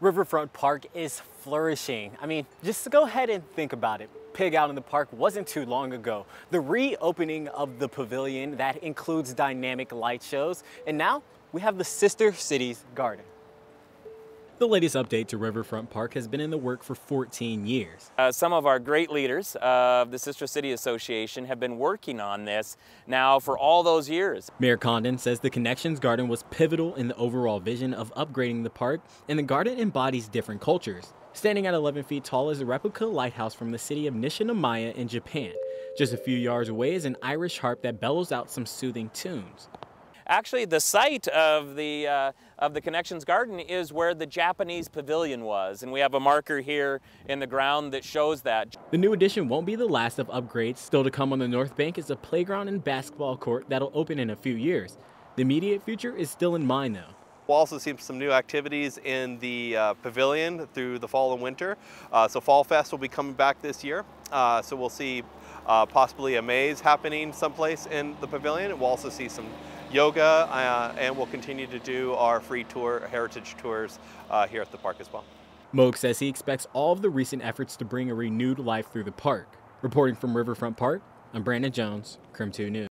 Riverfront Park is flourishing. I mean, just go ahead and think about it. Pig Out in the Park wasn't too long ago. The reopening of the pavilion that includes dynamic light shows, and now we have the Sister Cities Garden. The latest update to Riverfront Park has been in the work for 14 years. Uh, some of our great leaders of the Sister City Association have been working on this now for all those years. Mayor Condon says the Connections Garden was pivotal in the overall vision of upgrading the park, and the garden embodies different cultures. Standing at 11 feet tall is a replica lighthouse from the city of Nishinomiya in Japan. Just a few yards away is an Irish harp that bellows out some soothing tunes. Actually, the site of the, uh, of the Connections Garden is where the Japanese pavilion was, and we have a marker here in the ground that shows that. The new addition won't be the last of upgrades. Still to come on the North Bank is a playground and basketball court that'll open in a few years. The immediate future is still in mind, though. We'll also see some new activities in the uh, pavilion through the fall and winter. Uh, so Fall Fest will be coming back this year. Uh, so we'll see uh, possibly a maze happening someplace in the pavilion. We'll also see some yoga, uh, and we'll continue to do our free tour, heritage tours uh, here at the park as well. Moog says he expects all of the recent efforts to bring a renewed life through the park. Reporting from Riverfront Park, I'm Brandon Jones, KREM 2 News.